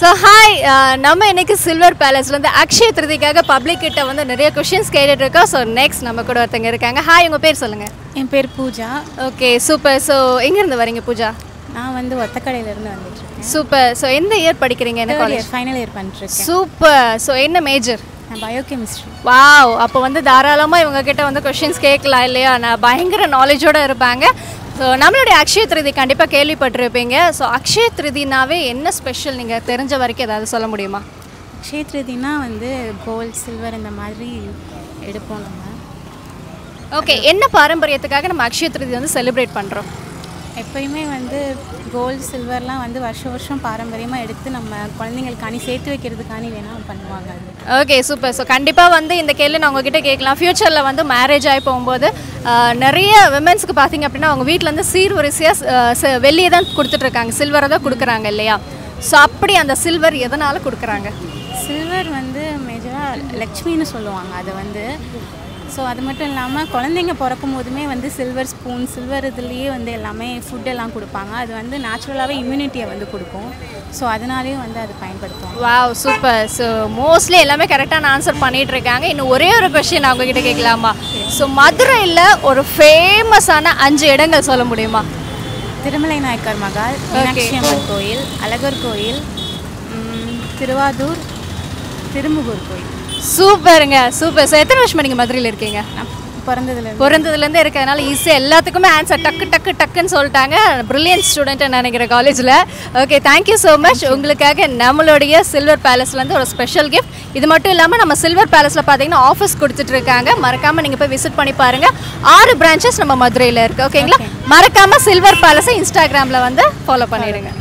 So hi நம்ம இன்னைக்கு silver பேலஸ்லேருந்து அக்ஷய திருதிக்காக பப்ளிக் கிட்ட வந்து நிறைய கொஷின்ஸ் கேட்டுட்டு இருக்கோம். ஸோ நெக்ஸ்ட் நம்ம கூட ஒருத்தங்க இருக்காங்க. ஹாய் உங்கள் பேர் சொல்லுங்கள் என் பேர் பூஜா. ஓகே சூப்பர் ஸோ எங்கேருந்து வரீங்க பூஜா? நான் வந்து ஒத்தக்கடையிலேருந்து வந்துட்டுருக்கேன் சூப்பர் ஸோ எந்த இயர் படிக்கிறீங்க? என்ன காலேஜ் ஃபைனல் இயர் பண்ணிட்டுருக்கேன். சூப்பர் ஸோ என்ன மேஜர் நான் பயோகெமிஸ்ட்ரி வாவ் அப்போ வந்து தாராளமாக இவங்க கிட்ட வந்து கொஷின்ஸ் கேட்கலாம் இல்லையா? நான் பயங்கர நாலேஜோட இருப்பாங்க. ஸோ நம்மளுடைய அக்ஷய திருதி கண்டிப்பாக கேள்விப்பட்டிருப்பீங்க. ஸோ அக்ஷய திருதினாவே என்ன ஸ்பெஷல் நீங்கள் தெரிஞ்ச வரைக்கும் ஏதாவது சொல்ல முடியுமா? க்ஷேத்ரதினா வந்து கோல்ட் சில்வர் இந்த மாதிரி எடுப்போம் நம்ம. ஓகே என்ன பாரம்பரியத்துக்காக நம்ம அக்ஷய திருதி வந்து செலிப்ரேட் பண்ணுறோம் எப்பயுமே வந்து கோல்டு சில்வர்லாம் வந்து வருஷம் வருஷம் பாரம்பரியமாக எடுத்து நம்ம குழந்தைங்களுக்கானி சேர்த்து வைக்கிறதுக்கானி வேணால் பண்ணுவாங்க அது. ஓகே சூப்பர் ஸோ கண்டிப்பாக வந்து இந்த கேள்வி நான் உங்ககிட்ட கேட்கலாம். ஃப்யூச்சரில் வந்து மேரேஜ் ஆகி போகும்போது நிறைய விமென்ஸ்க்கு பார்த்தீங்க அப்படின்னா அவங்க வீட்டிலேருந்து சீர்வரிசையாக வெள்ளியை தான் கொடுத்துட்ருக்காங்க. சில்வரை தான் கொடுக்குறாங்க இல்லையா? ஸோ அப்படி அந்த சில்வர் எதனால் கொடுக்குறாங்க? சில்வர் வந்து மேஜராக லக்ஷ்மின்னு சொல்லுவாங்க. அதை வந்து ஸோ அது மட்டும் இல்லாமல் குழந்தைங்க பிறக்கும் போதுமே வந்து சில்வர் ஸ்பூன் சில்வர் இதுலேயே வந்து எல்லாமே ஃபுட் எல்லாம் கொடுப்பாங்க. அது வந்து நேச்சுரலாகவே இம்யூனிட்டியை வந்து கொடுக்கும். ஸோ அதனாலேயே வந்து அது பயன்படுத்துவாங்க வாவ் சூப்பர் ஸோ மோஸ்ட்லி எல்லாமே கரெக்டான ஆன்சர் பண்ணிட்டு இருக்காங்க. இன்னும் ஒரே ஒரு கொஸ்டின் நான் உங்ககிட்ட கேட்கலாமா? ஸோ மதுரையில் ஒரு ஃபேமஸான அஞ்சு இடங்கள் சொல்ல முடியுமா? திருமலை நாயக்கர் மகால் மீனாட்சி அம்மன் கோயில் அழகர் கோயில் திருவாதூர் திருமுகூர் கோயில். சூப்பருங்க சூப்பர். ஸோ எத்தனை வருஷமா நீங்கள் மதுரையில் இருக்கீங்க? நான் பிறந்ததுலேருந்து. பிறந்ததுலேருந்து இருக்கிறதுனால ஈஸியாக எல்லாத்துக்குமே ஆன்சர் டக்கு டக்கு டக்குன்னு சொல்லிட்டாங்க. பிரில்லியன்ட் ஸ்டூடெண்ட்டு நினைக்கிறேன் காலேஜில் ஓகே தேங்க்யூ ஸோ மச் உங்களுக்காக நம்மளுடைய சில்வர் பேலஸ்லேருந்து ஒரு ஸ்பெஷல் கிஃப்ட் இது மட்டும் இல்லாமல் நம்ம சில்வர் பேலஸில் பார்த்தீங்கன்னா ஆஃபீஸ் கொடுத்துட்டு இருக்காங்க. மறக்காமல் நீங்கள் போய் விசிட் பண்ணி பாருங்கள் ஆறு பிரான்ச்சஸ் நம்ம மதுரையில் இருக்குது ஓகேங்களா மறக்காமல் சில்வர் பேலஸை இன்ஸ்டாகிராமில் வந்து ஃபாலோ பண்ணிடுங்க.